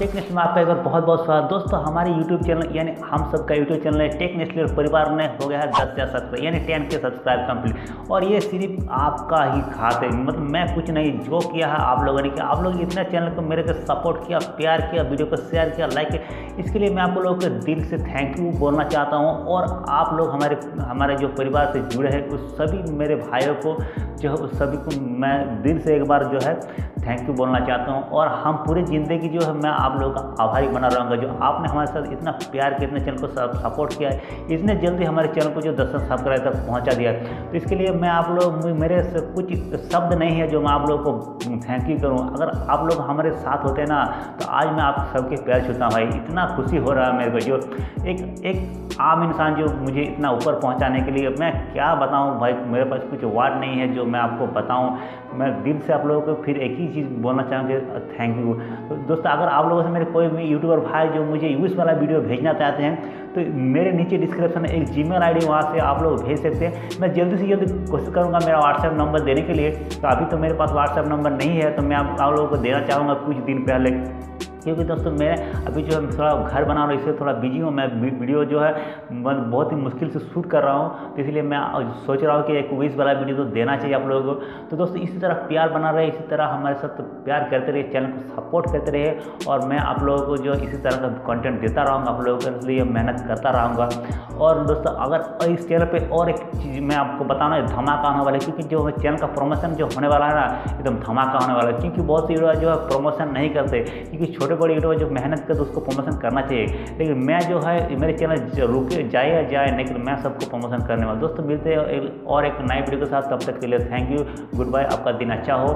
Take national में आपका एक बार बहुत बहुत स्वागत। दोस्तों, हमारे यूट्यूब चैनल यानी हम सबका यूट्यूब चैनल है टेक नेशनल परिवार में हो गया है दस हज़ार सब्सक्राइब यानी टेन के सब्सक्राइब कंप्लीट और ये सिर्फ़ आपका ही खाते मतलब मैं कुछ नहीं, जो किया है आप लोगों ने किया। आप लोग इतना चैनल को मेरे को सपोर्ट किया, प्यार किया वीडियो को शेयर किया लाइक किया। इसके लिए मैं आप लोगों को दिल से थैंक यू बोलना चाहता हूँ। और आप लोग हमारे हमारे जो परिवार से जुड़े हैं, उस सभी मेरे भाइयों को, जो है उस सभी को मैं दिल से एक बार जो है थैंक यू बोलना चाहता हूँ। और हम पूरी ज़िंदगी जो है मैं आप लोगों का आभारी बना रहूँगा। जो आपने हमारे साथ इतना प्यार किया, इतने चैनल को सपोर्ट किया है इतने जल्दी हमारे चैनल को जो दस सब्सक्राइब तक पहुँचा दिया। तो इसके लिए मैं आप लोग मेरे कुछ शब्द नहीं है जो मैं आप लोगों को थैंक यू करूँ। अगर आप लोग हमारे साथ होते ना तो आज मैं आप सबके प्यार छूता हूँ भाई। इतना खुशी हो रहा है मेरे को, जो एक एक आम इंसान जो मुझे इतना ऊपर पहुँचाने के लिए मैं क्या बताऊँ भाई? मेरे पास कुछ वार्ड नहीं है जो मैं आपको बताऊँ। मैं दिल से आप लोगों को फिर एक ही चीज़ बोलना चाहूँगी थैंक यू दोस्तों, अगर आप लोगों से मेरे कोई भी यूट्यूबर भाई जो मुझे यूज़ वाला वीडियो भेजना चाहते हैं तो मेरे नीचे डिस्क्रिप्शन में एक जी मेल वहाँ से आप लोग भेज सकते हैं। मैं जल्दी से जल्दी कोशिश करूँगा मेरा व्हाट्सएप नंबर देने के लिए। तो अभी तो मेरे पास व्हाट्सएप नंबर नहीं है तो मैं आप, लोगों को देना चाहूँगा कुछ दिन पहले। क्योंकि दोस्तों मैं अभी जो है थोड़ा घर बना रहा हूँ इससे थोड़ा बिज़ी हूँ। मैं वीडियो जो है बहुत ही मुश्किल से शूट कर रहा हूँ। तो इसलिए मैं सोच रहा हूँ कि एक वीस वाला वीडियो तो देना चाहिए आप लोगों को। तो दोस्तों इसी तरह प्यार बना रहे इसी तरह हमारे साथ तो प्यार करते रहिए चैनल को सपोर्ट करते रहिए। और मैं आप लोगों को जो इसी तरह का कंटेंट देता रहूँगा आप लोगों के लिए मेहनत करता रहूँगा। और दोस्तों, अगर इस चैनल पर और एक चीज़ मैं आपको बताना है, धमाका आने वाला है, क्योंकि जो चैनल का प्रमोशन जो होने वाला है ना, एकदम धमाका होने वाला है। क्योंकि बहुत सी जो है प्रमोशन नहीं करते, क्योंकि छोटे बड़े यूट्यूबर जो मेहनत करते, उसको प्रमोशन करना चाहिए। लेकिन मैं जो है, मेरे चैनल रुके, जाए या जाए लेकिन मैं सबको प्रमोशन करने वाला दोस्तों, मिलते हैं और एक नए वीडियो के साथ, तब तक के लिए थैंक यू गुड बाय आपका दिन अच्छा हो।